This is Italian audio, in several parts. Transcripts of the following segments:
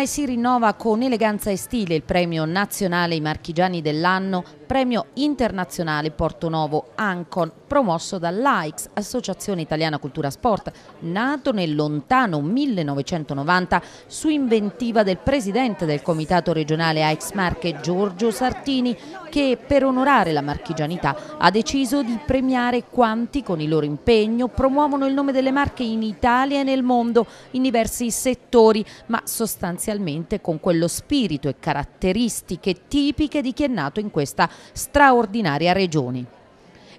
E si rinnova con eleganza e stile il premio nazionale I Marchigiani dell'anno, premio internazionale Porto Novo Ancon, promosso dall'AIX, Associazione Italiana Cultura Sport, nato nel lontano 1990 su inventiva del presidente del comitato regionale AIX Marche Giorgio Sartini, che per onorare la marchigianità ha deciso di premiare quanti con il loro impegno promuovono il nome delle Marche in Italia e nel mondo in diversi settori, ma sostanzialmente con quello spirito e caratteristiche tipiche di chi è nato in questa straordinaria regione.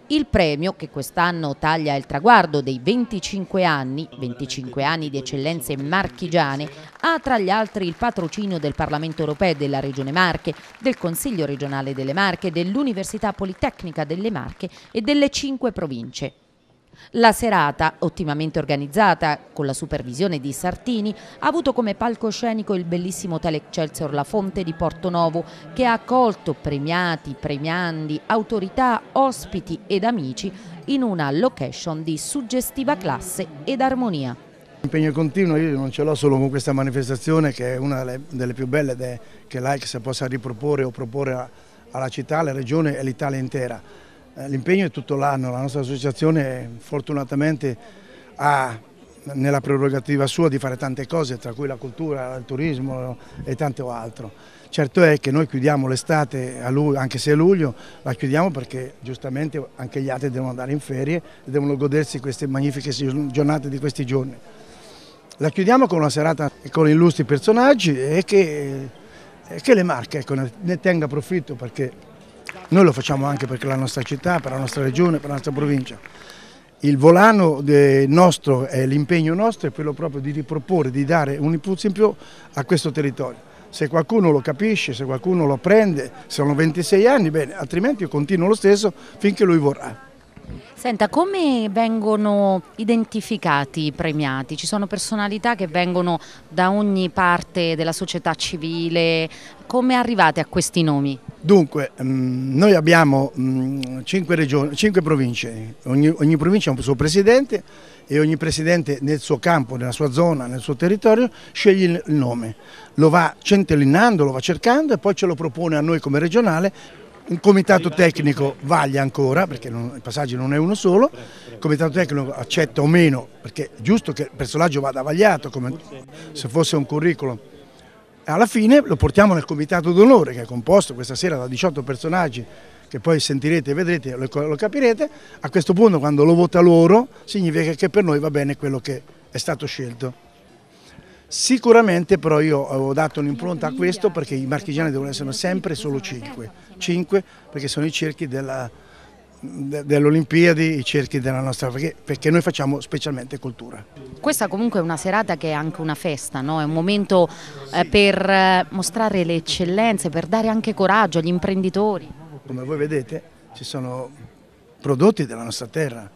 Il premio, che quest'anno taglia il traguardo dei 25 anni, 25 anni di eccellenze marchigiane, ha tra gli altri il patrocinio del Parlamento europeo della Regione Marche, del Consiglio regionale delle Marche, dell'Università Politecnica delle Marche e delle cinque province. La serata, ottimamente organizzata con la supervisione di Sartini, ha avuto come palcoscenico il bellissimo Hotel Excelsior La Fonte di Porto Novo che ha accolto premiati, premiandi, autorità, ospiti ed amici in una location di suggestiva classe ed armonia. L'impegno continuo io non ce l'ho solo con questa manifestazione che è una delle, più belle che l'AICS possa riproporre o proporre alla città, alla regione e all'Italia intera l'impegno è tutto l'anno, la nostra associazione fortunatamente ha nella prerogativa sua di fare tante cose, tra cui la cultura, il turismo e tanto altro. Certo è che noi chiudiamo l'estate, anche se è luglio, la chiudiamo perché giustamente anche gli altri devono andare in ferie e devono godersi queste magnifiche giornate di questi giorni. La chiudiamo con una serata con illustri personaggi e che, che le marche ecco, ne tenga profitto perché noi lo facciamo anche per la nostra città, per la nostra regione, per la nostra provincia. Il volano nostro e l'impegno nostro è quello proprio di riproporre, di dare un impulso in più a questo territorio. Se qualcuno lo capisce, se qualcuno lo prende, sono 26 anni, bene, altrimenti io continuo lo stesso finché lui vorrà. Senta, come vengono identificati i premiati? Ci sono personalità che vengono da ogni parte della società civile, come arrivate a questi nomi? Dunque, mm, noi abbiamo mm, cinque, regioni, cinque province, ogni, ogni provincia ha un suo presidente e ogni presidente nel suo campo, nella sua zona, nel suo territorio sceglie il nome, lo va centellinando, lo va cercando e poi ce lo propone a noi come regionale un comitato tecnico vaglia ancora, perché non, il passaggio non è uno solo, il comitato tecnico accetta o meno, perché è giusto che il personaggio vada vagliato come se fosse un curriculum. Alla fine lo portiamo nel comitato d'onore che è composto questa sera da 18 personaggi che poi sentirete e vedrete, lo, lo capirete, a questo punto quando lo vota loro significa che per noi va bene quello che è stato scelto. Sicuramente però io avevo dato un'impronta a questo perché i marchigiani devono essere sempre solo 5, 5 perché sono i cerchi della, delle Olimpiadi, i cerchi della nostra, perché, perché, noi facciamo specialmente cultura. Questa comunque è una serata che è anche una festa, no? è un momento eh, per eh, mostrare le eccellenze, per dare anche coraggio agli imprenditori. Come voi vedete ci sono prodotti della nostra terra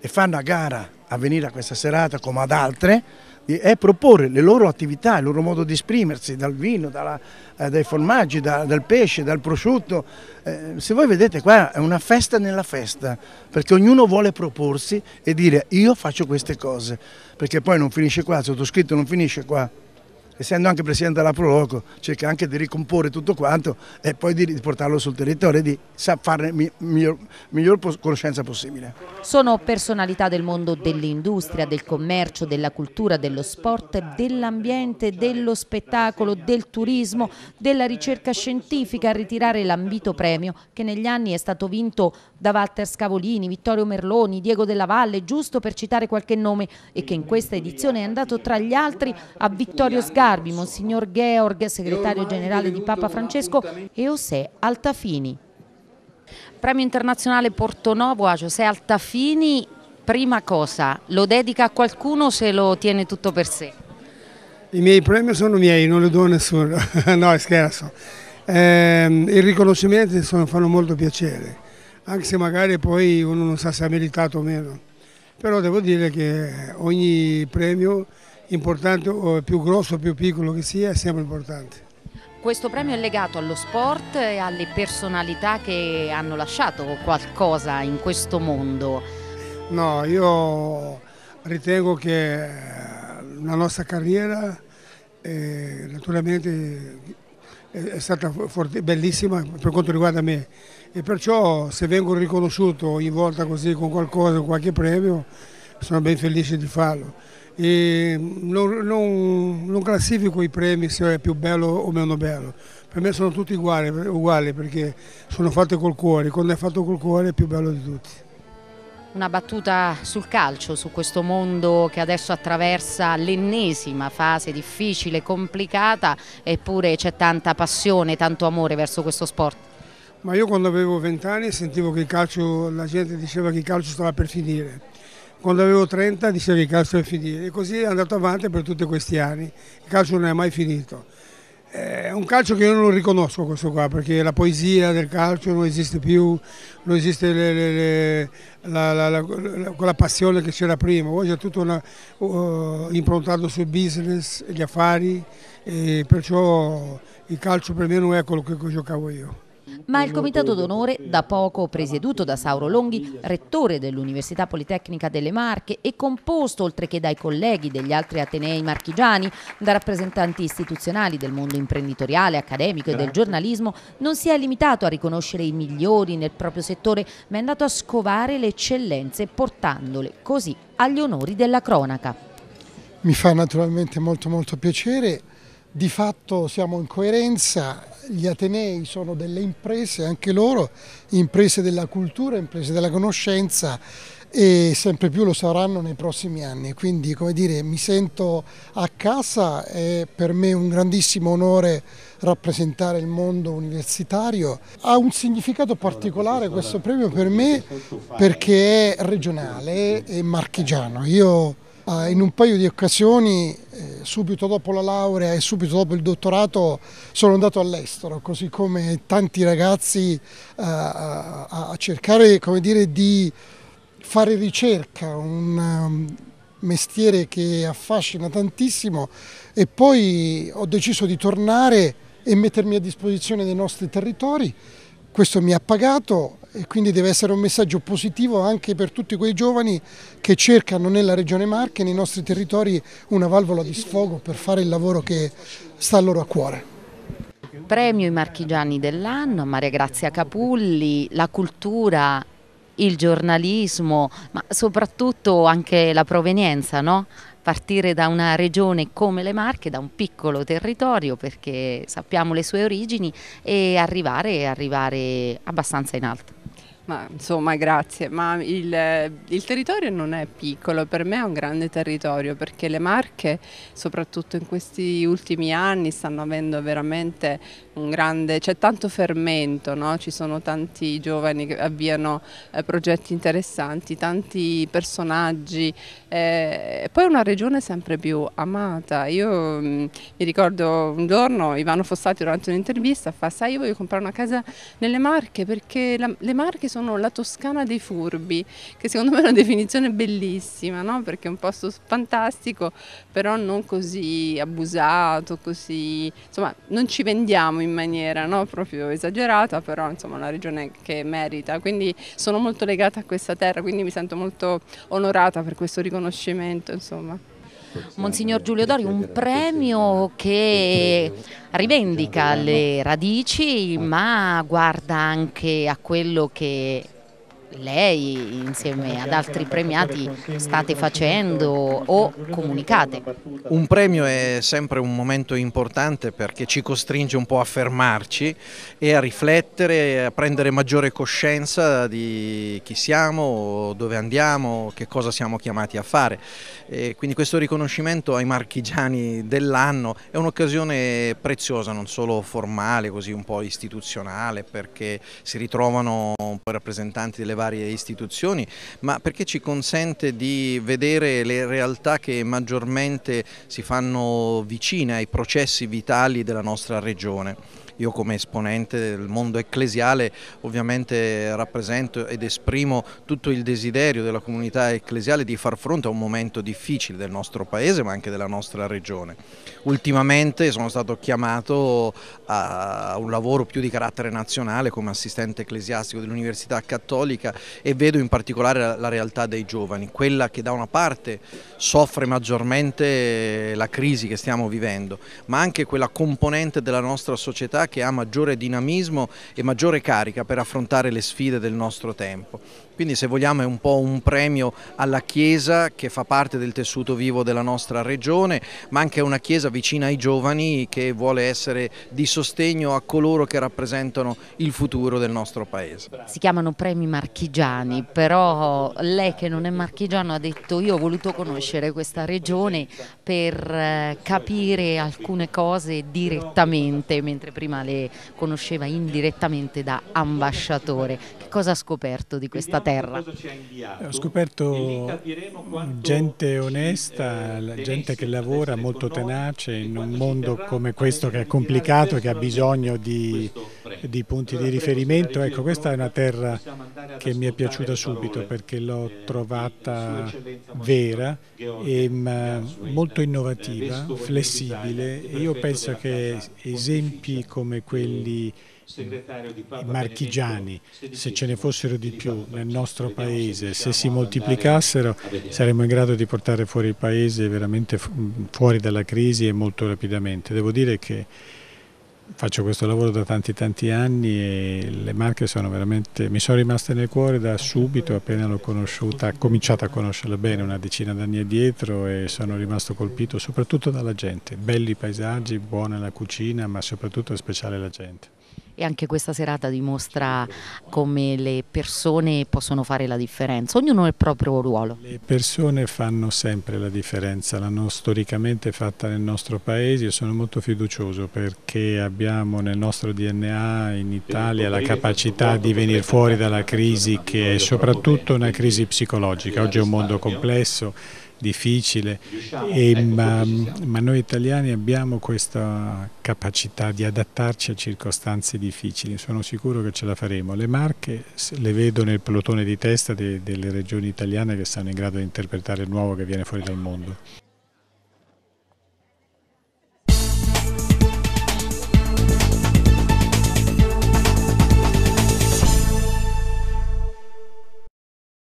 e fanno a gara a venire a questa serata come ad altre è proporre le loro attività, il loro modo di esprimersi, dal vino, dalla, eh, dai formaggi, da, dal pesce, dal prosciutto. Eh, se voi vedete qua è una festa nella festa, perché ognuno vuole proporsi e dire io faccio queste cose, perché poi non finisce qua, il sottoscritto non finisce qua essendo anche presidente della Proloco, cerca anche di ricomporre tutto quanto e poi di portarlo sul territorio e di farne miglior, miglior conoscenza possibile. Sono personalità del mondo dell'industria, del commercio, della cultura, dello sport, dell'ambiente, dello spettacolo, del turismo, della ricerca scientifica a ritirare l'ambito premio che negli anni è stato vinto da Walter Scavolini, Vittorio Merloni, Diego Della Valle, giusto per citare qualche nome e che in questa edizione è andato tra gli altri a Vittorio Sgarbi Garbi, Monsignor Georg, segretario generale di Papa Francesco e José Altafini. Premio internazionale Portonovo a José Altafini, prima cosa, lo dedica a qualcuno o se lo tiene tutto per sé? I miei premi sono miei, non li do a nessuno, no scherzo. Eh, I riconoscimenti sono, fanno molto piacere, anche se magari poi uno non sa se ha meritato o meno. Però devo dire che ogni premio importante o più grosso o più piccolo che sia, è sempre importante. Questo premio è legato allo sport e alle personalità che hanno lasciato qualcosa in questo mondo. No, io ritengo che la nostra carriera E naturalmente è stata forte, bellissima per quanto riguarda me e perciò se vengo riconosciuto ogni volta così con qualcosa, con qualche premio, sono ben felice di farlo. Non, non, non, classifico i premi se è più bello o meno bello, per me sono tutti uguali, uguali perché sono fatti col cuore, quando è fatto col cuore è più bello di tutti. Una battuta sul calcio, su questo mondo che adesso attraversa l'ennesima fase difficile, complicata, eppure c'è tanta passione, tanto amore verso questo sport. Ma io quando avevo vent'anni sentivo che il calcio, la gente diceva che il calcio stava per finire. Quando avevo 30 diceva che il calcio per finire e così è andato avanti per tutti questi anni. Il calcio non è mai finito. È un calcio che io non riconosco questo qua, perché la poesia del calcio non esiste più, non esiste le, le, le, la, la, la, quella passione che c'era prima, oggi è tutto una, uh, improntato sul business, gli affari, e perciò il calcio per me non è quello che giocavo io. Ma il Comitato d'Onore, da poco presieduto da Sauro Longhi, rettore dell'Università Politecnica delle Marche e composto, oltre che dai colleghi degli altri Atenei marchigiani, da rappresentanti istituzionali del mondo imprenditoriale, accademico e del giornalismo, non si è limitato a riconoscere i migliori nel proprio settore, ma è andato a scovare le eccellenze portandole così agli onori della cronaca. Mi fa naturalmente molto molto piacere di fatto siamo in coerenza, gli Atenei sono delle imprese, anche loro, imprese della cultura, imprese della conoscenza e sempre più lo saranno nei prossimi anni. Quindi come dire, mi sento a casa, è per me un grandissimo onore rappresentare il mondo universitario. Ha un significato particolare questo premio per me perché è regionale e marchigiano. Io eh, in un paio di occasioni, eh, subito dopo la laurea e subito dopo il dottorato, sono andato all'estero, così come tanti ragazzi eh, a cercare dire, di fare ricerca, un um, mestiere che affascina tantissimo e poi ho deciso di tornare e mettermi a disposizione dei nostri territori. Questo mi ha pagato e quindi deve essere un messaggio positivo anche per tutti quei giovani che cercano nella Regione Marche, nei nostri territori, una valvola di sfogo per fare il lavoro che sta loro a cuore. Premio I Marchigiani dell'anno, Maria Grazia Capulli, la cultura, il giornalismo, ma soprattutto anche la provenienza, no? partire da una regione come le Marche, da un piccolo territorio perché sappiamo le sue origini e arrivare, arrivare abbastanza in alto. Ma, insomma, grazie, ma il, il, territorio non è piccolo, per me è un grande territorio perché le Marche, soprattutto in questi ultimi anni, stanno avendo veramente c'è tanto fermento, no? ci sono tanti giovani che avviano eh, progetti interessanti, tanti personaggi, eh, poi è una regione sempre più amata. Io mh, mm, mi ricordo un giorno Ivano Fossati durante un'intervista fa, sai io voglio comprare una casa nelle Marche perché la, le Marche sono la Toscana dei furbi, che secondo me è una definizione bellissima, no? perché è un posto fantastico, però non così abusato, così, insomma non ci vendiamo in maniera no? proprio esagerata, però insomma è una regione che merita, quindi sono molto legata a questa terra, quindi mi sento molto onorata per questo riconoscimento. Insomma. Monsignor Giulio Dori, un premio che rivendica le radici ma guarda anche a quello che lei insieme ad altri premiati state facendo o comunicate? Un premio è sempre un momento importante perché ci costringe un po' a fermarci e a riflettere, a prendere maggiore coscienza di chi siamo, dove andiamo, che cosa siamo chiamati a fare. E quindi questo riconoscimento ai marchigiani dell'anno è un'occasione preziosa, non solo formale, così un po' istituzionale, perché si ritrovano un po' rappresentanti delle varie istituzioni, ma perché ci consente di vedere le realtà che maggiormente si fanno vicine ai processi vitali della nostra regione io come esponente del mondo ecclesiale ovviamente rappresento ed esprimo tutto il desiderio della comunità ecclesiale di far fronte a un momento difficile del nostro paese ma anche della nostra regione. Ultimamente sono stato chiamato a un lavoro più di carattere nazionale come assistente ecclesiastico dell'Università Cattolica e vedo in particolare la realtà dei giovani, quella che da una parte soffre maggiormente la crisi che stiamo vivendo, ma anche quella componente della nostra società che ha maggiore dinamismo e maggiore carica per affrontare le sfide del nostro tempo. Quindi se vogliamo è un po' un premio alla Chiesa che fa parte del tessuto vivo della nostra regione, ma anche una Chiesa vicina ai giovani che vuole essere di sostegno a coloro che rappresentano il futuro del nostro Paese. Si chiamano premi marchigiani, però lei che non è marchigiano ha detto io ho voluto conoscere questa regione per eh, capire alcune cose direttamente, mentre prima le conosceva indirettamente da ambasciatore. Che cosa ha scoperto di questa terra? Ho scoperto gente onesta, gente che lavora molto tenace in un mondo come questo che è complicato, che ha bisogno di, di punti di riferimento. Ecco, questa è una terra che mi è piaciuta subito perché l'ho trovata vera e molto innovativa, flessibile e io penso che esempi come quelli marchigiani, se ce ne fossero di più nel nostro paese, se si moltiplicassero saremmo in grado di portare fuori il paese veramente fuori dalla crisi e molto rapidamente. Devo dire che faccio questo lavoro da tanti tanti anni e le Marche sono veramente, mi sono rimaste nel cuore da subito, appena l'ho conosciuta, ho cominciato a conoscerla bene una decina d'anni addietro e sono rimasto colpito soprattutto dalla gente, belli paesaggi, buona la cucina ma soprattutto speciale la gente e anche questa serata dimostra come le persone possono fare la differenza, ognuno nel proprio ruolo. Le persone fanno sempre la differenza, l'hanno storicamente fatta nel nostro paese. E sono molto fiducioso perché abbiamo nel nostro DNA in Italia la capacità di venire fuori dalla crisi che è soprattutto una crisi psicologica, oggi è un mondo complesso difficile, e, ma, ma, noi italiani abbiamo questa capacità di adattarci a circostanze difficili, sono sicuro che ce la faremo. Le Marche le vedo nel plotone di testa de, delle regioni italiane che stanno in grado di interpretare il nuovo che viene fuori dal mondo.